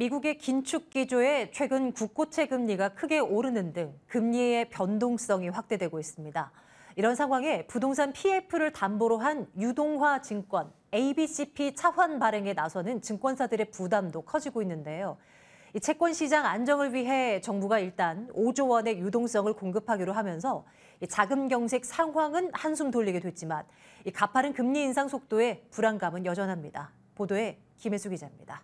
미국의 긴축 기조에 최근 국고채 금리가 크게 오르는 등 금리의 변동성이 확대되고 있습니다. 이런 상황에 부동산 PF를 담보로 한 유동화 증권 ABCP 차환 발행에 나서는 증권사들의 부담도 커지고 있는데요. 이 채권 시장 안정을 위해 정부가 일단 5조 원의 유동성을 공급하기로 하면서 이 자금 경색 상황은 한숨 돌리게 됐지만 이 가파른 금리 인상 속도에 불안감은 여전합니다. 보도에 김혜수 기자입니다.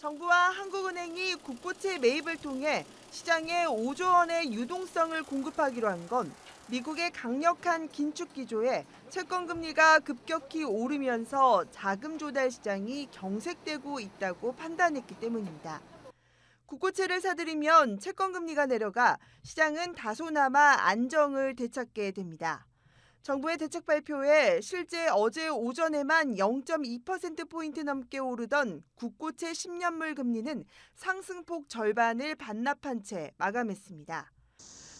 정부와 한국은행이 국고채 매입을 통해 시장에 5조 원의 유동성을 공급하기로 한 건 미국의 강력한 긴축 기조에 채권 금리가 급격히 오르면서 자금 조달 시장이 경색되고 있다고 판단했기 때문입니다. 국고채를 사들이면 채권 금리가 내려가 시장은 다소나마 안정을 되찾게 됩니다. 정부의 대책 발표에 실제 어제 오전에만 0.2%포인트 넘게 오르던 국고채 10년물 금리는 상승폭 절반을 반납한 채 마감했습니다.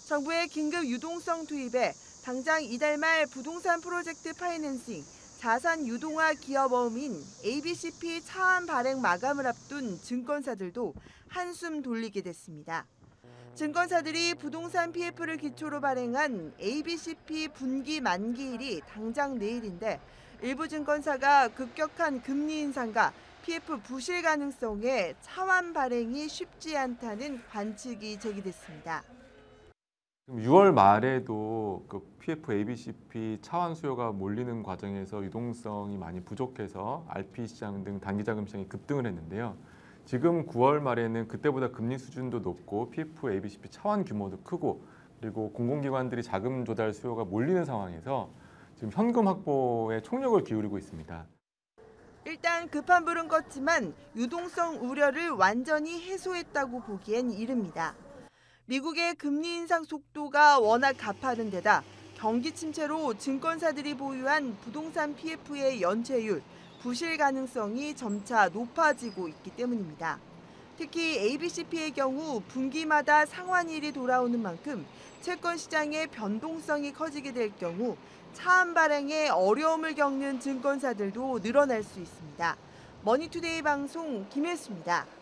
정부의 긴급 유동성 투입에 당장 이달 말 부동산 프로젝트 파이낸싱, 자산 유동화 기업어음인 ABCP 차환 발행 마감을 앞둔 증권사들도 한숨 돌리게 됐습니다. 증권사들이 부동산 PF를 기초로 발행한 ABCP 분기 만기일이 당장 내일인데 일부 증권사가 급격한 금리 인상과 PF 부실 가능성에 차환 발행이 쉽지 않다는 관측이 제기됐습니다. 지금 6월 말에도 그 PF ABCP 차환 수요가 몰리는 과정에서 유동성이 많이 부족해서 RP 시장 등 단기 자금 시장이 급등을 했는데요. 지금 9월 말에는 그때보다 금리 수준도 높고 PF ABCP 차환 규모도 크고 그리고 공공기관들이 자금 조달 수요가 몰리는 상황에서 지금 현금 확보에 총력을 기울이고 있습니다. 일단 급한 불은 껐지만 유동성 우려를 완전히 해소했다고 보기엔 이릅니다. 미국의 금리 인상 속도가 워낙 가파른 데다 경기 침체로 증권사들이 보유한 부동산 PF의 연체율, 부실 가능성이 점차 높아지고 있기 때문입니다. 특히 ABCP의 경우 분기마다 상환일이 돌아오는 만큼 채권 시장의 변동성이 커지게 될 경우 차환 발행에 어려움을 겪는 증권사들도 늘어날 수 있습니다. 머니투데이 방송 김혜수입니다.